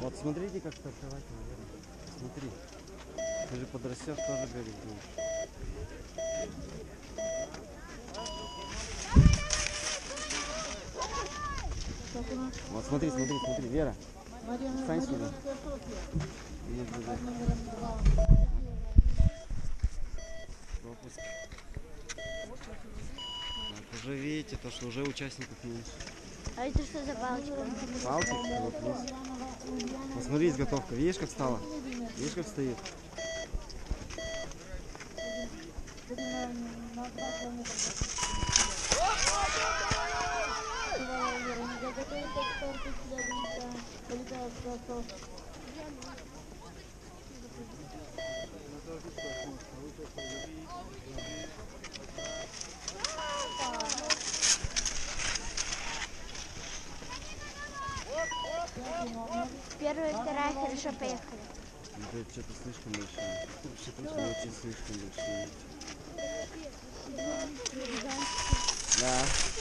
Вот смотрите, как стартовать, наверное. Смотри. Ты же подрастешь, тоже бегать будешь. Вот смотри, смотри, смотри, Вера. Стань сюда. Наблюдай. Пропуск. Так, уже видите, то, что уже участников меньше. А это что за палочка? Палки, вот есть. Посмотри, изготовка. Видишь, как стало? Видишь, как стоит? Первая, вторая, хорошо, поехали. Это что-то слишком большое. Что-то очень слишком большое. Да.